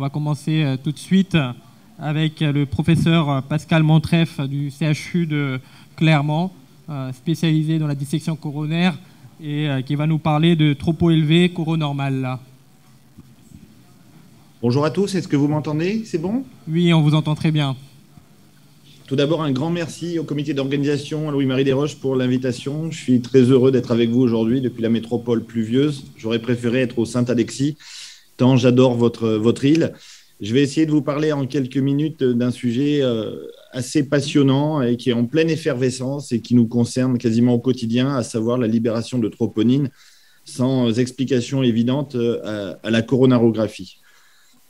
On va commencer euh, tout de suite avec le professeur Pascal Montreff du CHU de Clermont, spécialisé dans la dissection coronaire et qui va nous parler de trop élevé coronormal. Bonjour à tous, est-ce que vous m'entendez? C'est bon? Oui, on vous entend très bien. Tout d'abord, un grand merci au comité d'organisation, Louis-Marie Desroches, pour l'invitation. Je suis très heureux d'être avec vous aujourd'hui depuis la métropole pluvieuse. J'aurais préféré être au Saint-Alexis, j'adore votre, île. Je vais essayer de vous parler en quelques minutes d'un sujet euh, assez passionnant et qui est en pleine effervescence et qui nous concerne quasiment au quotidien, à savoir la libération de troponine sans explication évidente euh, à, la coronarographie.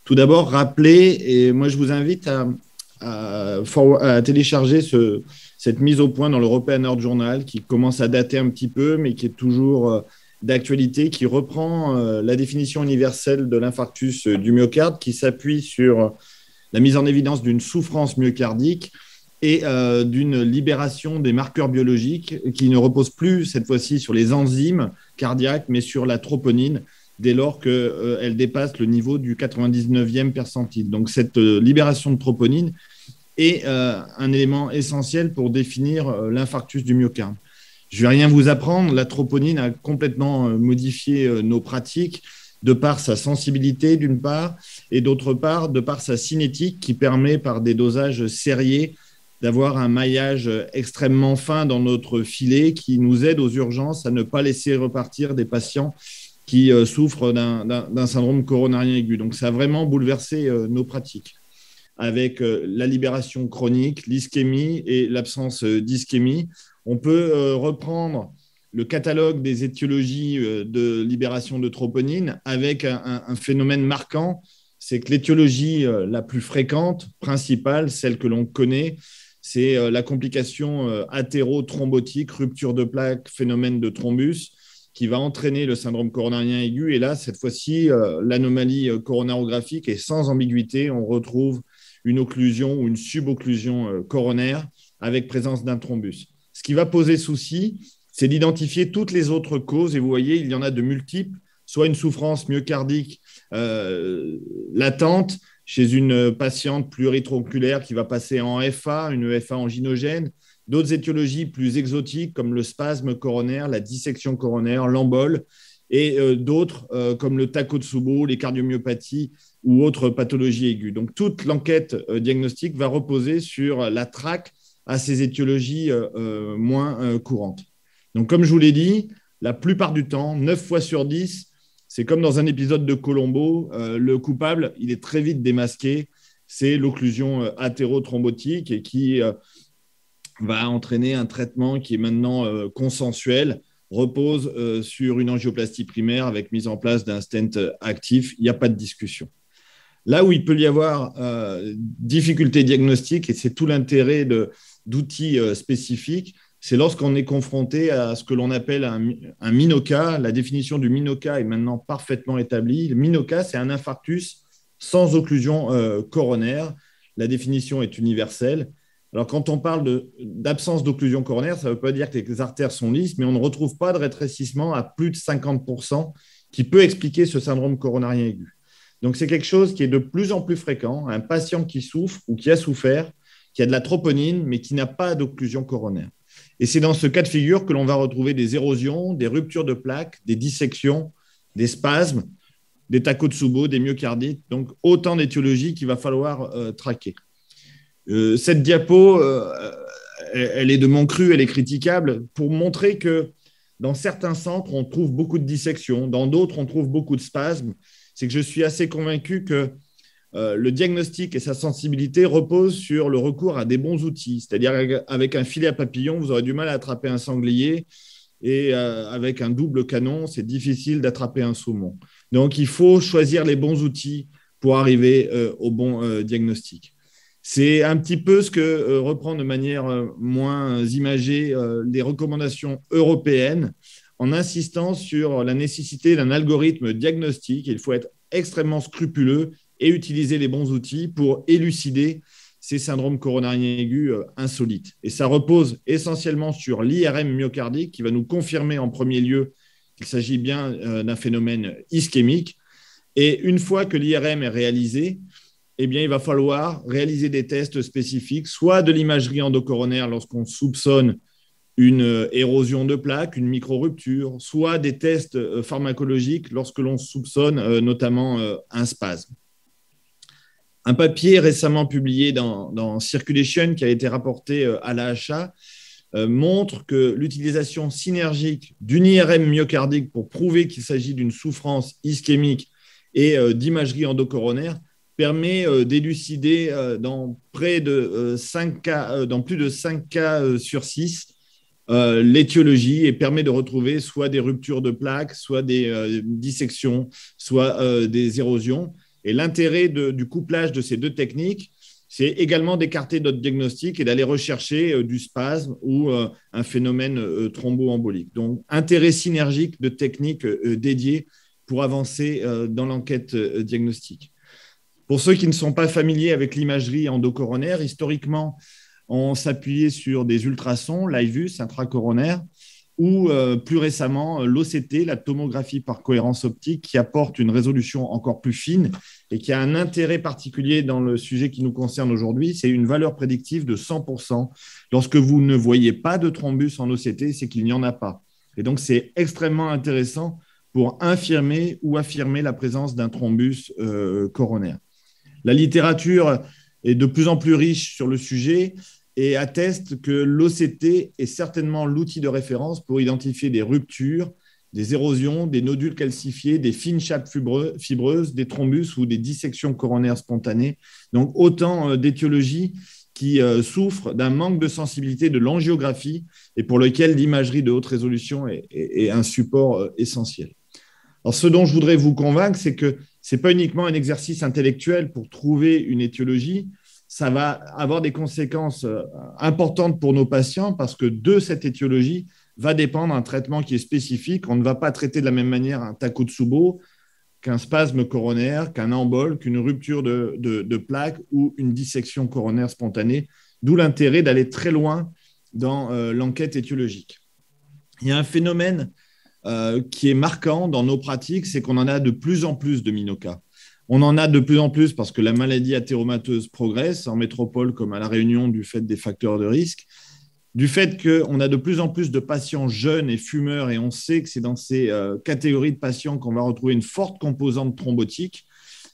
Tout d'abord, rappeler, et moi je vous invite à, télécharger ce, cette mise au point dans l'European Earth Journal qui commence à dater un petit peu, mais qui est toujours euh, d'actualité, qui reprend euh, la définition universelle de l'infarctus euh, du myocarde, qui s'appuie sur la mise en évidence d'une souffrance myocardique et d'une libération des marqueurs biologiques qui ne reposent plus cette fois-ci sur les enzymes cardiaques, mais sur la troponine, dès lors qu'elle dépasse le niveau du 99e percentile. Donc cette libération de troponine est euh, un élément essentiel pour définir euh, l'infarctus du myocarde. Je ne vais rien vous apprendre, la troponine a complètement euh, modifié nos pratiques de par sa sensibilité d'une part et d'autre part de par sa cinétique qui permet par des dosages serrés d'avoir un maillage extrêmement fin dans notre filet qui nous aide aux urgences à ne pas laisser repartir des patients qui souffrent d'un syndrome coronarien aigu. Donc ça a vraiment bouleversé nos pratiques avec euh, la libération chronique, l'ischémie et l'absence euh, d'ischémie. On peut euh, reprendre le catalogue des étiologies de libération de troponine avec un, phénomène marquant, c'est que l'étiologie la plus fréquente, principale, celle que l'on connaît, c'est la complication athérothrombotique, rupture de plaque, phénomène de thrombus, qui va entraîner le syndrome coronarien aigu. Et là, cette fois-ci, l'anomalie coronarographique est sans ambiguïté. On retrouve une occlusion ou une subocclusion euh, coronaire avec présence d'un thrombus. Ce qui va poser souci, c'est d'identifier toutes les autres causes. Et vous voyez, il y en a de multiples, soit une souffrance myocardique euh, latente chez une patiente pluritroculaire qui va passer en FA, une FA anginogène, d'autres étiologies plus exotiques comme le spasme coronaire, la dissection coronaire, l'embole, et euh, d'autres comme le Takotsubo, les cardiomyopathies ou autres pathologies aiguës. Donc toute l'enquête euh, diagnostique va reposer sur la traque à ces étiologies euh, euh, moins courantes. Donc comme je vous l'ai dit, la plupart du temps, 9 fois sur 10, c'est comme dans un épisode de Colombo, le coupable, il est très vite démasqué, c'est l'occlusion athérothrombotique et qui va entraîner un traitement qui est maintenant consensuel, repose sur une angioplastie primaire avec mise en place d'un stent actif. Il n'y a pas de discussion. Là où il peut y avoir euh, difficulté diagnostique, et c'est tout l'intérêt d'outils euh, spécifiques, c'est lorsqu'on est confronté à ce que l'on appelle un, MINOCA. La définition du MINOCA est maintenant parfaitement établie. Le MINOCA, c'est un infarctus sans occlusion euh, coronaire. La définition est universelle. Alors, quand on parle d'absence d'occlusion coronaire, ça ne veut pas dire que les artères sont lisses, mais on ne retrouve pas de rétrécissement à plus de 50% qui peut expliquer ce syndrome coronarien aigu. Donc, c'est quelque chose qui est de plus en plus fréquent. Un patient qui souffre ou qui a souffert, qui a de la troponine, mais qui n'a pas d'occlusion coronaire. Et c'est dans ce cas de figure que l'on va retrouver des érosions, des ruptures de plaques, des dissections, des spasmes, des takotsubo, des myocardites. Donc, autant d'étiologies qu'il va falloir euh, traquer. Euh, cette diapo, euh, elle est de mon cru, elle est critiquable pour montrer que dans certains centres, on trouve beaucoup de dissections, dans d'autres, on trouve beaucoup de spasmes c'est que je suis assez convaincu que euh, le diagnostic et sa sensibilité reposent sur le recours à des bons outils. C'est-à-dire avec un filet à papillon, vous aurez du mal à attraper un sanglier et euh, avec un double canon, c'est difficile d'attraper un saumon. Donc il faut choisir les bons outils pour arriver euh, au bon diagnostic. C'est un petit peu ce que reprend de manière moins imagée les recommandations européennes en insistant sur la nécessité d'un algorithme diagnostique. Il faut être extrêmement scrupuleux et utiliser les bons outils pour élucider ces syndromes coronariens aigus euh, insolites. Et ça repose essentiellement sur l'IRM myocardique qui va nous confirmer en premier lieu qu'il s'agit bien euh, d'un phénomène ischémique. Et une fois que l'IRM est réalisé, eh bien, il va falloir réaliser des tests spécifiques, soit de l'imagerie endocoronaire lorsqu'on soupçonne une euh, érosion de plaque, une micro-rupture, soit des tests pharmacologiques lorsque l'on soupçonne notamment un spasme. Un papier récemment publié dans, Circulation qui a été rapporté à l'AHA montre que l'utilisation synergique d'une IRM myocardique pour prouver qu'il s'agit d'une souffrance ischémique et d'imagerie endocoronaire permet d'élucider dans, près de 5 cas, dans plus de 5 cas sur 6 euh, l'étiologie et permet de retrouver soit des ruptures de plaques, soit des euh, dissections, soit euh, des érosions. Et l'intérêt du couplage de ces deux techniques, c'est également d'écarter notre diagnostic et d'aller rechercher du spasme ou un phénomène thromboembolique. Donc, intérêt synergique de techniques dédiées pour avancer dans l'enquête diagnostique. Pour ceux qui ne sont pas familiers avec l'imagerie endocoronaire, historiquement, on s'appuyait sur des ultrasons, l'IVUS intracoronaire, ou euh, plus récemment l'OCT, la tomographie par cohérence optique, qui apporte une résolution encore plus fine et qui a un intérêt particulier dans le sujet qui nous concerne aujourd'hui. C'est une valeur prédictive de 100%. Lorsque vous ne voyez pas de thrombus en OCT, c'est qu'il n'y en a pas. Et donc, c'est extrêmement intéressant pour infirmer ou affirmer la présence d'un thrombus euh, coronaire. La littérature est de plus en plus riche sur le sujet et atteste que l'OCT est certainement l'outil de référence pour identifier des ruptures, des érosions, des nodules calcifiés, des fines chappes fibreuses, des thrombus ou des dissections coronaires spontanées. Donc autant euh, d'étiologies qui euh, souffrent d'un manque de sensibilité de l'angiographie et pour lequel l'imagerie de haute résolution est, un support euh, essentiel. Alors, ce dont je voudrais vous convaincre, c'est que ce n'est pas uniquement un exercice intellectuel pour trouver une étiologie, ça va avoir des conséquences euh, importantes pour nos patients parce que de cette étiologie va dépendre un traitement qui est spécifique. On ne va pas traiter de la même manière un Takotsubo qu'un spasme coronaire, qu'un embol, qu'une rupture de, plaque ou une dissection coronaire spontanée, d'où l'intérêt d'aller très loin dans euh, l'enquête étiologique. Il y a un phénomène euh, qui est marquant dans nos pratiques, c'est qu'on en a de plus en plus de MINOCA. On en a de plus en plus parce que la maladie athéromateuse progresse en métropole comme à La Réunion du fait des facteurs de risque, du fait qu'on a de plus en plus de patients jeunes et fumeurs et on sait que c'est dans ces euh, catégories de patients qu'on va retrouver une forte composante thrombotique.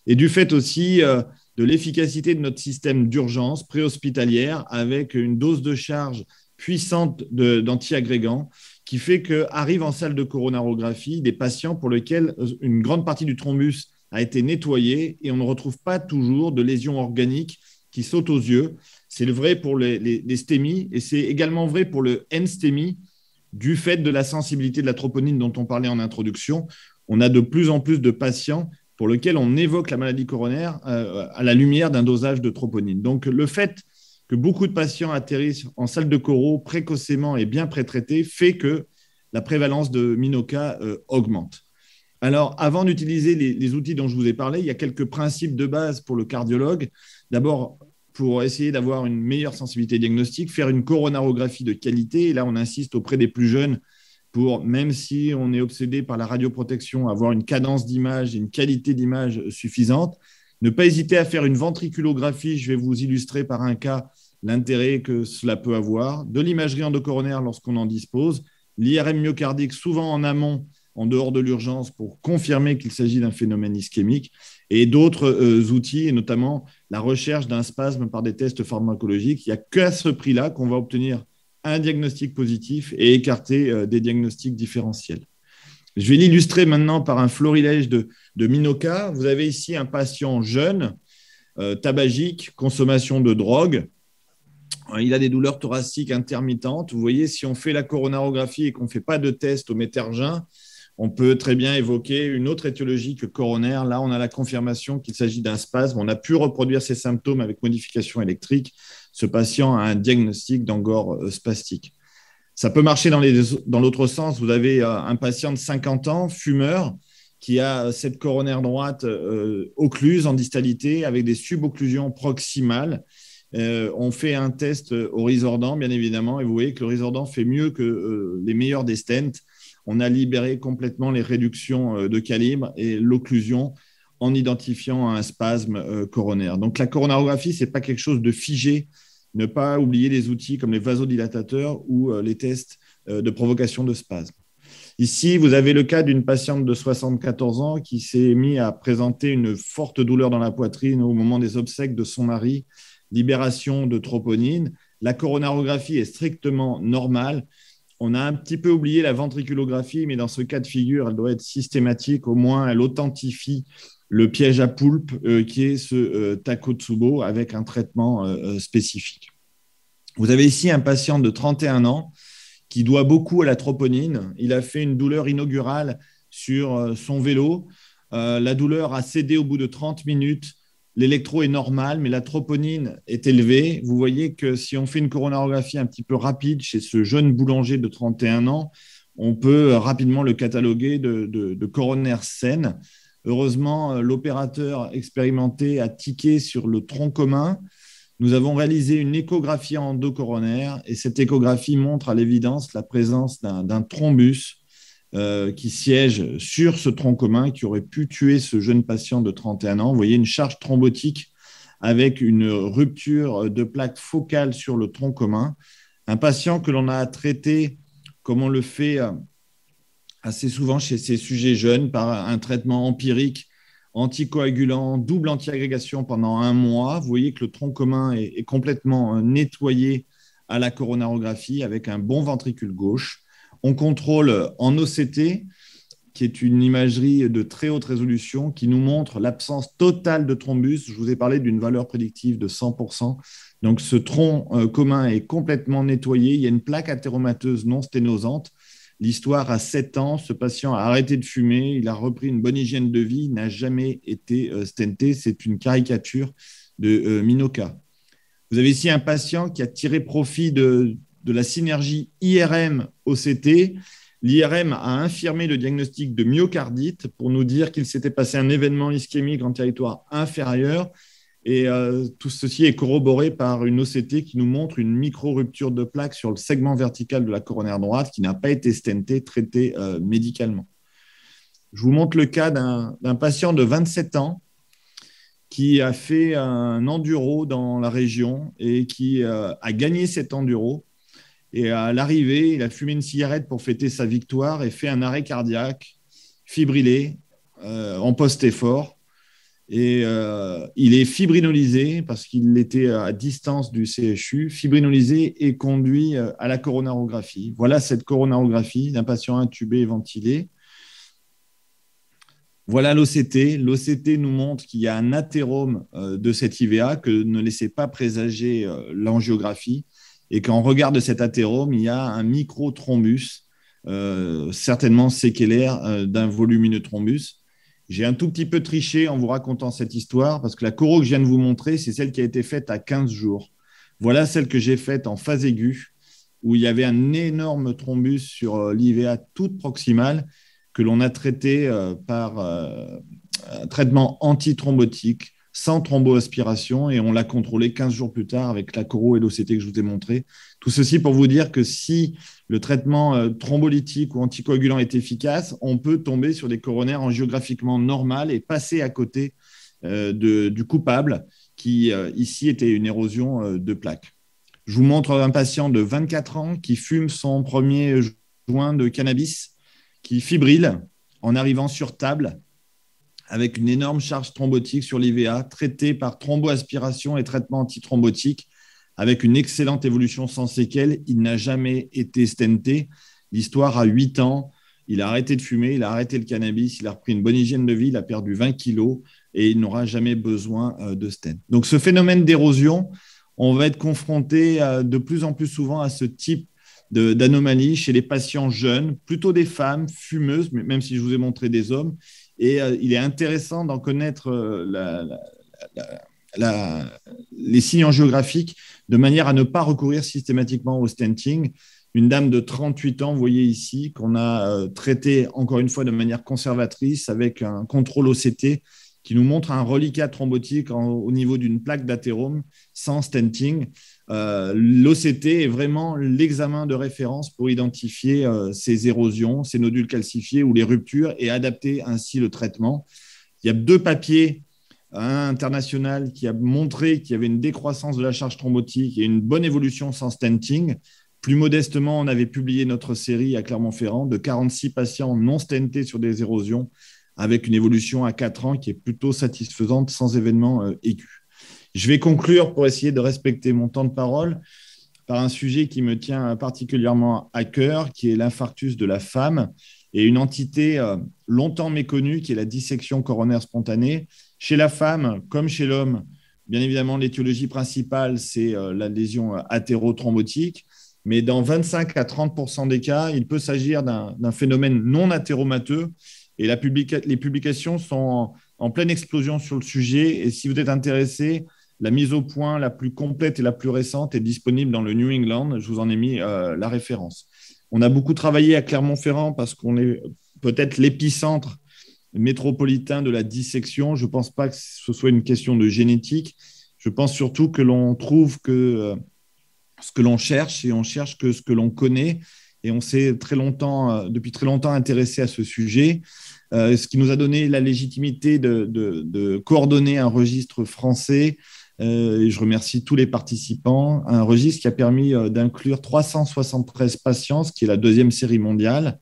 Et du fait aussi euh, de l'efficacité de notre système d'urgence préhospitalière avec une dose de charge puissante d'antiagrégants qui fait qu'arrivent en salle de coronarographie des patients pour lesquels euh, une grande partie du thrombus a été nettoyé et on ne retrouve pas toujours de lésions organiques qui sautent aux yeux. C'est vrai pour les, stémies et c'est également vrai pour le N-stémie du fait de la sensibilité de la troponine dont on parlait en introduction. On a de plus en plus de patients pour lesquels on évoque la maladie coronaire euh, à la lumière d'un dosage de troponine. Donc le fait que beaucoup de patients atterrissent en salle de coro précocement et bien pré-traités fait que la prévalence de Minoca euh, augmente. Alors, avant d'utiliser les, outils dont je vous ai parlé, il y a quelques principes de base pour le cardiologue. D'abord, pour essayer d'avoir une meilleure sensibilité diagnostique, faire une coronarographie de qualité. Et là, on insiste auprès des plus jeunes pour, même si on est obsédé par la radioprotection, avoir une cadence d'image et une qualité d'image suffisante. Ne pas hésiter à faire une ventriculographie. Je vais vous illustrer par un cas l'intérêt que cela peut avoir. De l'imagerie endocoronaire lorsqu'on en dispose. L'IRM myocardique, souvent en amont, en dehors de l'urgence pour confirmer qu'il s'agit d'un phénomène ischémique, et d'autres euh, outils, notamment la recherche d'un spasme par des tests pharmacologiques. Il n'y a qu'à ce prix-là qu'on va obtenir un diagnostic positif et écarter euh, des diagnostics différentiels. Je vais l'illustrer maintenant par un florilège de, de Minoca. Vous avez ici un patient jeune, euh, tabagique, consommation de drogue. Il a des douleurs thoraciques intermittentes. Vous voyez, si on fait la coronarographie et qu'on ne fait pas de test au métergin, on peut très bien évoquer une autre étiologie que coronaire. Là, on a la confirmation qu'il s'agit d'un spasme. On a pu reproduire ces symptômes avec modification électrique. Ce patient a un diagnostic d'angor euh, spastique. Ça peut marcher dans l'autre sens. Vous avez euh, un patient de 50 ans, fumeur, qui a cette coronaire droite euh, occluse en distalité avec des subocclusions proximales. on fait un test au Risordan, bien évidemment, et vous voyez que le Risordan fait mieux que les meilleurs des stents on a libéré complètement les réductions euh, de calibre et l'occlusion en identifiant un spasme coronaire. Donc la coronarographie, ce n'est pas quelque chose de figé. Ne pas oublier les outils comme les vasodilatateurs ou les tests de provocation de spasme. Ici, vous avez le cas d'une patiente de 74 ans qui s'est mise à présenter une forte douleur dans la poitrine au moment des obsèques de son mari, libération de troponine. La coronarographie est strictement normale. On a un petit peu oublié la ventriculographie, mais dans ce cas de figure, elle doit être systématique. Au moins, elle authentifie le piège à poulpe euh, qui est ce euh, Takotsubo avec un traitement euh, spécifique. Vous avez ici un patient de 31 ans qui doit beaucoup à la troponine. Il a fait une douleur inaugurale sur euh, son vélo. Euh, la douleur a cédé au bout de 30 minutes. L'électro est normal, mais la troponine est élevée. Vous voyez que si on fait une coronarographie un petit peu rapide chez ce jeune boulanger de 31 ans, on peut rapidement le cataloguer de, de coronaire saine. Heureusement, euh, l'opérateur expérimenté a tiqué sur le tronc commun nous avons réalisé une échographie endocoronaire et cette échographie montre à l'évidence la présence d'un thrombus euh, qui siège sur ce tronc commun qui aurait pu tuer ce jeune patient de 31 ans. Vous voyez une charge thrombotique avec une rupture de plaque focale sur le tronc commun. Un patient que l'on a traité comme on le fait euh, assez souvent chez ces sujets jeunes par un traitement empirique anticoagulant, double antiagrégation pendant un mois. Vous voyez que le tronc commun est, complètement euh, nettoyé à la coronarographie avec un bon ventricule gauche. On contrôle en OCT, qui est une imagerie de très haute résolution qui nous montre l'absence totale de thrombus. Je vous ai parlé d'une valeur prédictive de 100%. Donc ce tronc euh, commun est complètement nettoyé. Il y a une plaque athéromateuse non sténosante L'histoire à 7 ans, ce patient a arrêté de fumer, il a repris une bonne hygiène de vie, n'a jamais été euh, stenté. C'est une caricature de euh, Minoka. Vous avez ici un patient qui a tiré profit de, la synergie IRM-OCT. L'IRM a infirmé le diagnostic de myocardite pour nous dire qu'il s'était passé un événement ischémique en territoire inférieur et euh, tout ceci est corroboré par une OCT qui nous montre une micro-rupture de plaque sur le segment vertical de la coronaire droite qui n'a pas été stentée, traitée euh, médicalement. Je vous montre le cas d'un patient de 27 ans qui a fait un enduro dans la région et qui euh, a gagné cet enduro. Et à l'arrivée, il a fumé une cigarette pour fêter sa victoire et fait un arrêt cardiaque fibrillé en post-effort. Et euh, il est fibrinolisé parce qu'il était à distance du CHU, fibrinolisé et conduit euh, à la coronarographie. Voilà cette coronarographie d'un patient intubé et ventilé. Voilà l'OCT. L'OCT nous montre qu'il y a un athérome euh, de cette IVA que ne laissait pas présager l'angiographie et qu'en regard de cet athérome, il y a un microthrombus, certainement séquelaire d'un volumineux thrombus. J'ai un tout petit peu triché en vous racontant cette histoire parce que la coro que je viens de vous montrer, c'est celle qui a été faite à 15 jours. Voilà celle que j'ai faite en phase aiguë où il y avait un énorme thrombus sur euh, l'IVA toute proximale que l'on a traité euh, par euh, un traitement antithrombotique sans thromboaspiration et on l'a contrôlé 15 jours plus tard avec la coro et l'OCT que je vous ai montré. Tout ceci pour vous dire que si le traitement euh, thrombolytique ou anticoagulant est efficace, on peut tomber sur des coronaires angiographiquement normales et passer à côté euh, du coupable qui euh, ici était une érosion de plaques. Je vous montre un patient de 24 ans qui fume son premier joint de cannabis, qui fibrille en arrivant sur table avec une énorme charge thrombotique sur l'IVA, traité par thromboaspiration et traitement antithrombotique, avec une excellente évolution sans séquelles. Il n'a jamais été stenté. L'histoire a 8 ans. Il a arrêté de fumer, il a arrêté le cannabis, il a repris une bonne hygiène de vie, il a perdu 20 kilos et il n'aura jamais besoin euh, de stent. Donc ce phénomène d'érosion, on va être confronté euh, de plus en plus souvent à ce type d'anomalie chez les patients jeunes, plutôt des femmes fumeuses, même si je vous ai montré des hommes, et euh, il est intéressant d'en connaître euh, les signes géographiques de manière à ne pas recourir systématiquement au stenting. Une dame de 38 ans, vous voyez ici, qu'on a euh, traité encore une fois de manière conservatrice avec un contrôle OCT qui nous montre un reliquat thrombotique au niveau d'une plaque d'athérome sans stenting. Euh, L'OCT est vraiment l'examen de référence pour identifier euh, ces érosions, ces nodules calcifiés ou les ruptures et adapter ainsi le traitement. Il y a deux papiers un international qui a montré qu'il y avait une décroissance de la charge thrombotique et une bonne évolution sans stenting. Plus modestement, on avait publié notre série à Clermont-Ferrand de 46 patients non stentés sur des érosions avec une évolution à 4 ans qui est plutôt satisfaisante sans événement euh, aigu. Je vais conclure pour essayer de respecter mon temps de parole par un sujet qui me tient particulièrement à cœur, qui est l'infarctus de la femme et une entité euh, longtemps méconnue qui est la dissection coronaire spontanée. Chez la femme, comme chez l'homme, bien évidemment, l'étiologie principale, c'est euh, la lésion athérothrombotique. Mais dans 25 à 30% des cas, il peut s'agir d'un phénomène non athéromateux. Et les publications sont en, pleine explosion sur le sujet. Et si vous êtes intéressé, la mise au point la plus complète et la plus récente est disponible dans le New England. Je vous en ai mis euh, la référence. On a beaucoup travaillé à Clermont-Ferrand parce qu'on est peut-être l'épicentre métropolitain de la dissection. Je ne pense pas que ce soit une question de génétique. Je pense surtout que l'on trouve que euh, ce que l'on cherche et on cherche que ce que l'on connaît. Et on s'est très longtemps, euh, depuis très longtemps intéressé à ce sujet, ce qui nous a donné la légitimité de, coordonner un registre français. Et je remercie tous les participants. Un registre qui a permis d'inclure 373 patients, ce qui est la deuxième série mondiale.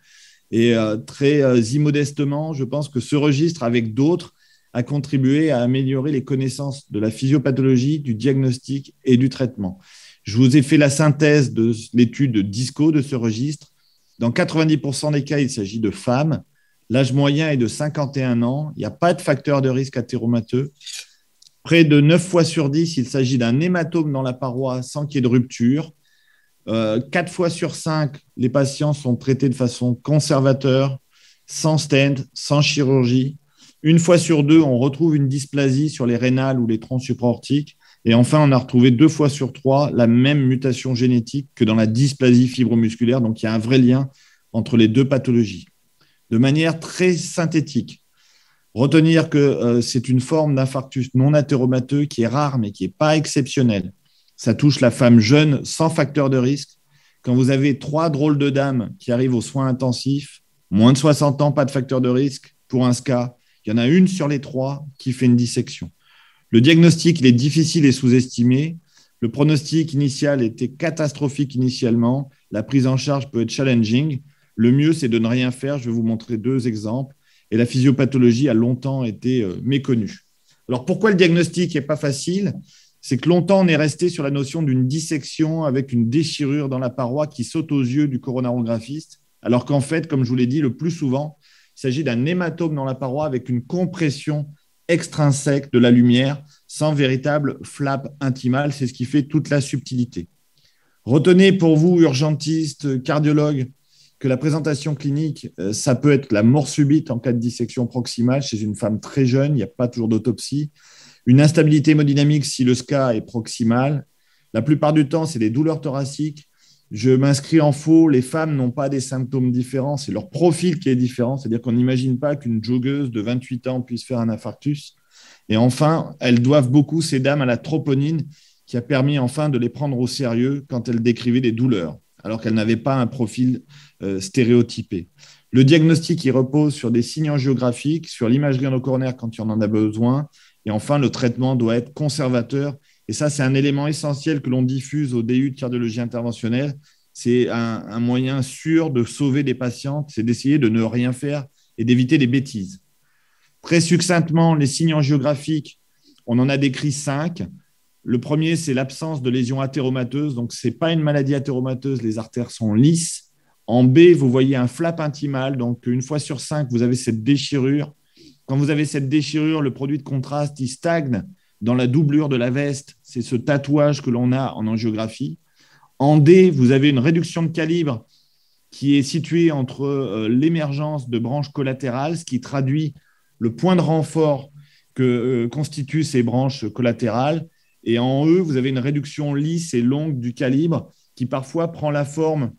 Et euh, très euh, immodestement, je pense que ce registre, avec d'autres, a contribué à améliorer les connaissances de la physiopathologie, du diagnostic et du traitement. Je vous ai fait la synthèse de l'étude de DISCO de ce registre. Dans 90% des cas, il s'agit de femmes. L'âge moyen est de 51 ans. Il n'y a pas de facteur de risque athéromateux. Près de 9 fois sur 10, il s'agit d'un hématome dans la paroi sans qu'il y ait de rupture. Euh, quatre fois sur cinq, les patients sont traités de façon conservateur, sans stent, sans chirurgie. Une fois sur deux, on retrouve une dysplasie sur les rénales ou les troncs supraortiques. Et enfin, on a retrouvé deux fois sur trois la même mutation génétique que dans la dysplasie fibromusculaire. Donc, il y a un vrai lien entre les deux pathologies. De manière très synthétique, retenir que euh, c'est une forme d'infarctus non athéromateux qui est rare, mais qui n'est pas exceptionnelle ça touche la femme jeune sans facteur de risque. Quand vous avez trois drôles de dames qui arrivent aux soins intensifs, moins de 60 ans, pas de facteur de risque, pour un SCA, il y en a une sur les trois qui fait une dissection. Le diagnostic, il est difficile et sous-estimé. Le pronostic initial était catastrophique initialement. La prise en charge peut être challenging. Le mieux, c'est de ne rien faire. Je vais vous montrer deux exemples. Et la physiopathologie a longtemps été euh, méconnue. Alors pourquoi le diagnostic n'est pas facile? C'est que longtemps, on est resté sur la notion d'une dissection avec une déchirure dans la paroi qui saute aux yeux du coronarographiste, alors qu'en fait, comme je vous l'ai dit, le plus souvent, il s'agit d'un hématome dans la paroi avec une compression extrinsèque de la lumière sans véritable flap intimal. C'est ce qui fait toute la subtilité. Retenez pour vous, urgentiste, cardiologue, que la présentation clinique, euh, ça peut être la mort subite en cas de dissection proximale chez une femme très jeune, il n'y a pas toujours d'autopsie une instabilité hémodynamique si le SCA est proximal. La plupart du temps, c'est des douleurs thoraciques. Je m'inscris en faux, les femmes n'ont pas des symptômes différents, c'est leur profil qui est différent, c'est-à-dire qu'on n'imagine pas qu'une joggeuse de 28 ans puisse faire un infarctus. Et enfin, elles doivent beaucoup, ces dames, à la troponine qui a permis enfin de les prendre au sérieux quand elles décrivaient des douleurs, alors qu'elles n'avaient pas un profil euh, stéréotypé. Le diagnostic, il repose sur des signes géographiques, sur l'imagerie endocoronaire quand il en a besoin, et enfin, le traitement doit être conservateur. Et ça, c'est un élément essentiel que l'on diffuse au DU de cardiologie interventionnelle. C'est un, moyen sûr de sauver des patientes, c'est d'essayer de ne rien faire et d'éviter des bêtises. Très succinctement, les signes angiographiques, on en a décrit cinq. Le premier, c'est l'absence de lésions athéromateuses. Donc, ce n'est pas une maladie athéromateuse, les artères sont lisses. En B, vous voyez un flap intimal. Donc, une fois sur cinq, vous avez cette déchirure quand vous avez cette déchirure, le produit de contraste, il stagne dans la doublure de la veste. C'est ce tatouage que l'on a en angiographie. En D, vous avez une réduction de calibre qui est située entre euh, l'émergence de branches collatérales, ce qui traduit le point de renfort que euh, constituent ces branches collatérales. Et en E, vous avez une réduction lisse et longue du calibre qui parfois prend la forme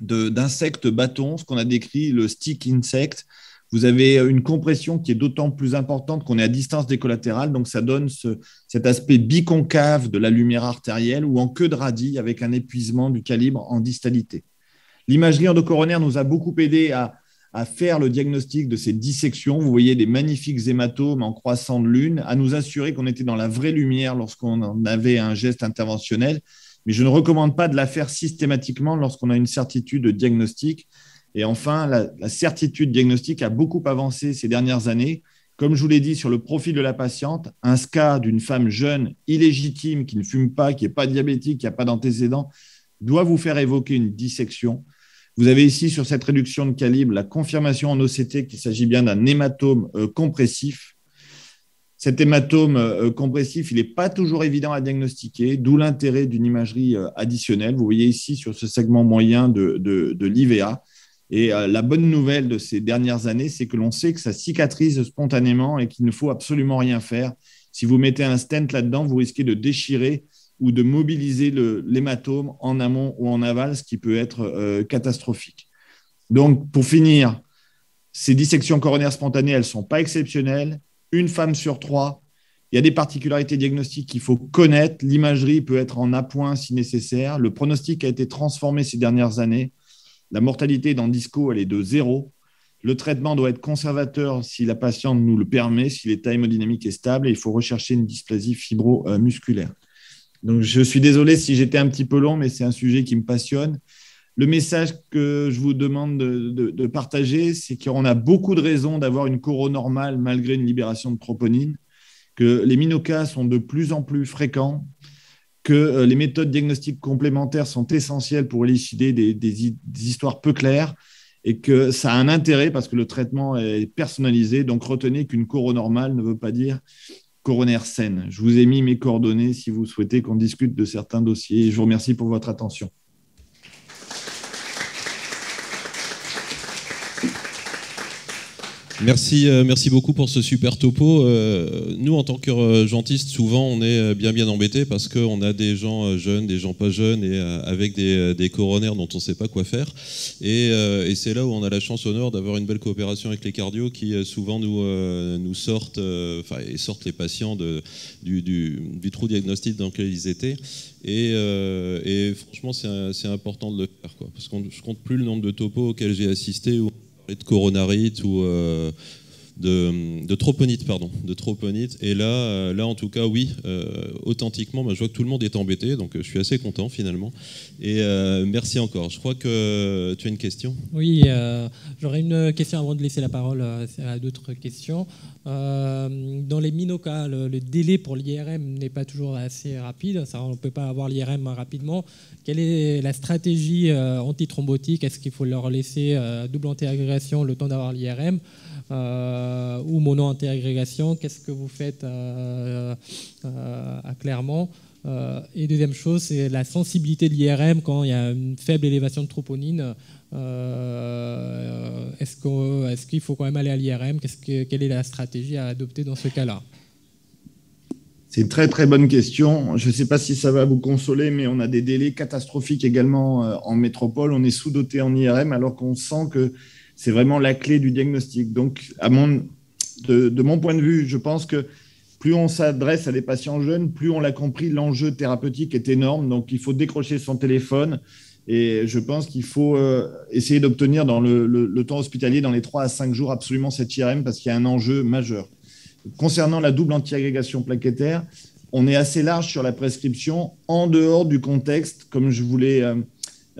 d'insectes bâtons, ce qu'on a décrit le stick insect, vous avez une compression qui est d'autant plus importante qu'on est à distance des collatérales, donc ça donne cet aspect biconcave de la lumière artérielle ou en queue de radis avec un épuisement du calibre en distalité. L'imagerie endocoronaire nous a beaucoup aidé à, à faire le diagnostic de ces dissections. Vous voyez des magnifiques hématomes en croissant de lune, à nous assurer qu'on était dans la vraie lumière lorsqu'on avait un geste interventionnel. Mais je ne recommande pas de la faire systématiquement lorsqu'on a une certitude diagnostique. Et enfin, la, certitude diagnostique a beaucoup avancé ces dernières années. Comme je vous l'ai dit sur le profil de la patiente, un SCA d'une femme jeune, illégitime, qui ne fume pas, qui n'est pas diabétique, qui n'a pas d'antécédents, doit vous faire évoquer une dissection. Vous avez ici sur cette réduction de calibre la confirmation en OCT qu'il s'agit bien d'un hématome euh, compressif. Cet hématome euh, compressif, il n'est pas toujours évident à diagnostiquer, d'où l'intérêt d'une imagerie euh, additionnelle. Vous voyez ici sur ce segment moyen de, de l'IVA, et la bonne nouvelle de ces dernières années, c'est que l'on sait que ça cicatrise spontanément et qu'il ne faut absolument rien faire. Si vous mettez un stent là-dedans, vous risquez de déchirer ou de mobiliser l'hématome en amont ou en aval, ce qui peut être euh, catastrophique. Donc, pour finir, ces dissections coronaires spontanées, elles ne sont pas exceptionnelles. Une femme sur trois, il y a des particularités diagnostiques qu'il faut connaître. L'imagerie peut être en appoint si nécessaire. Le pronostic a été transformé ces dernières années. La mortalité dans Disco, elle est de zéro. Le traitement doit être conservateur si la patiente nous le permet, si l'état hémodynamique est stable, et il faut rechercher une dysplasie fibro-musculaire. Donc, je suis désolé si j'étais un petit peu long, mais c'est un sujet qui me passionne. Le message que je vous demande de, partager, c'est qu'on a beaucoup de raisons d'avoir une coro normale malgré une libération de troponine, que les minocas sont de plus en plus fréquents, que euh, les méthodes diagnostiques complémentaires sont essentielles pour élucider des, histoires peu claires et que ça a un intérêt parce que le traitement est personnalisé. Donc retenez qu'une coro normale ne veut pas dire Je vous ai mis mes coordonnées si vous souhaitez qu'on discute de certains dossiers. Je vous remercie pour votre attention. Merci, euh, merci beaucoup pour ce super topo. Euh, nous, en tant qu'urgentistes, souvent, on est euh, bien bien embêtés parce qu'on a des gens jeunes, des gens pas jeunes et avec des, des coronaires dont on ne sait pas quoi faire. Et, et c'est là où on a la chance honneur d'avoir une belle coopération avec les cardios qui souvent nous, nous sortent, enfin, sortent les patients du, trou diagnostique dans lequel ils étaient. Et, et franchement, c'est important de le faire, quoi, parce que je compte plus le nombre de topos auxquels j'ai assisté. De coronarite ou euh, de, de, troponite, pardon, de troponite. Et là, euh, là, en tout cas, oui, euh, authentiquement, bah, je vois que tout le monde est embêté, donc je suis assez content finalement. Et merci encore. Je crois que tu as une question? Oui, j'aurais une question avant de laisser la parole à d'autres questions. dans les minoca, le, délai pour l'IRM n'est pas toujours assez rapide. Ça, on ne peut pas avoir l'IRM rapidement. Quelle est la stratégie antithrombotique? Est-ce qu'il faut leur laisser double antiagrégation le temps d'avoir l'IRM euh, ou mono-anti-agrégation, qu'est-ce que vous faites euh, euh, à Clermont Et deuxième chose, c'est la sensibilité de l'IRM quand il y a une faible élévation de troponine. Est-ce qu'il faut quand même aller à l'IRM Quelle est la stratégie à adopter dans ce cas-là? C'est une très très bonne question. Je ne sais pas si ça va vous consoler, mais on a des délais catastrophiques également en métropole. On est sous-doté en IRM alors qu'on sent que c'est vraiment la clé du diagnostic. Donc, de, mon point de vue, je pense que plus on s'adresse à des patients jeunes, plus on l'a compris, l'enjeu thérapeutique est énorme. Donc, il faut décrocher son téléphone. Et je pense qu'il faut euh, essayer d'obtenir dans le, temps hospitalier, dans les 3 à 5 jours, absolument cette IRM parce qu'il y a un enjeu majeur. Concernant la double antiagrégation plaquettaire, on est assez large sur la prescription en dehors du contexte, comme je voulais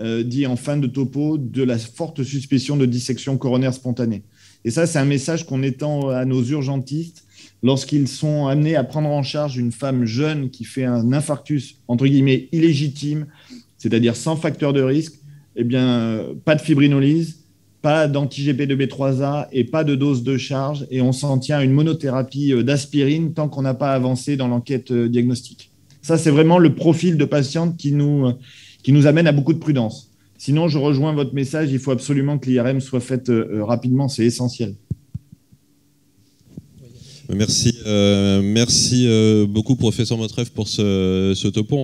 euh, dit en fin de topo de la forte suspicion de dissection coronaire spontanée. Et ça, c'est un message qu'on étend à nos urgentistes lorsqu'ils sont amenés à prendre en charge une femme jeune qui fait un infarctus, entre guillemets, illégitime, c'est-à-dire sans facteur de risque, eh bien, euh, pas de fibrinolyse, pas d'anti-GP2B3A et pas de dose de charge. Et on s'en tient à une monothérapie euh, d'aspirine tant qu'on n'a pas avancé dans l'enquête diagnostique. Ça, c'est vraiment le profil de patiente qui nous, qui nous amène à beaucoup de prudence. Sinon, je rejoins votre message, il faut absolument que l'IRM soit faite euh, rapidement, c'est essentiel. Merci, euh, merci euh, beaucoup, professeur Motreff, pour ce, ce topo.